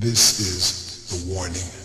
This is the warning.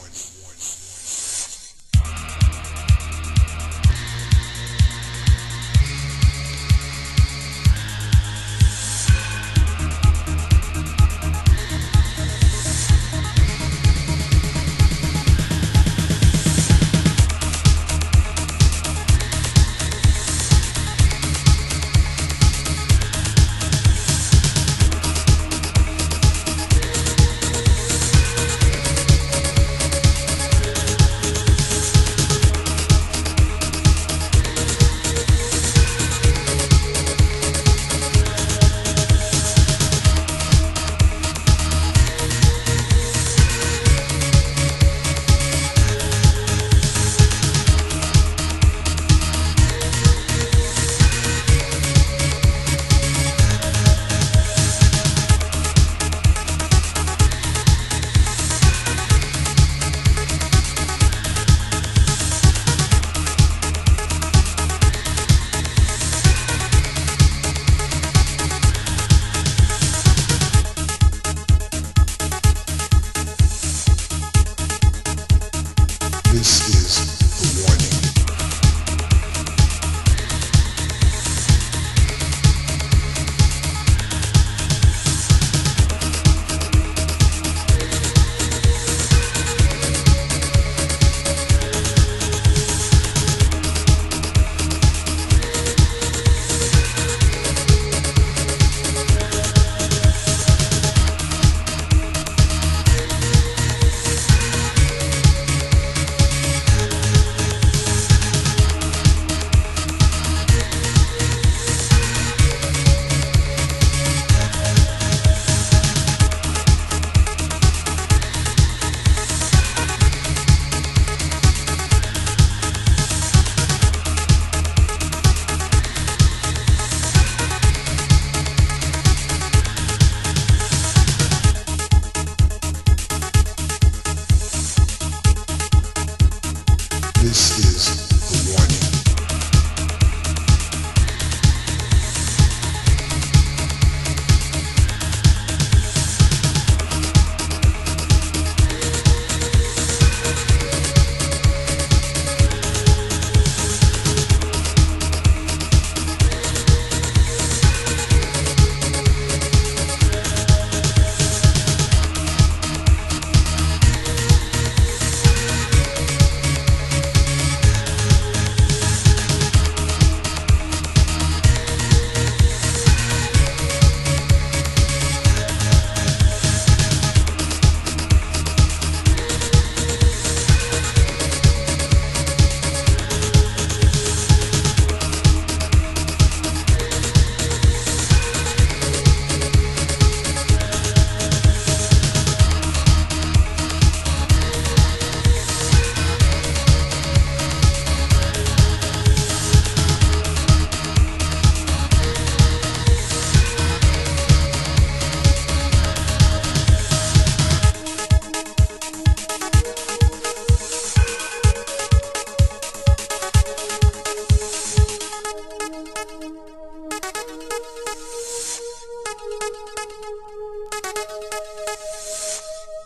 This is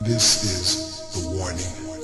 This is the warning.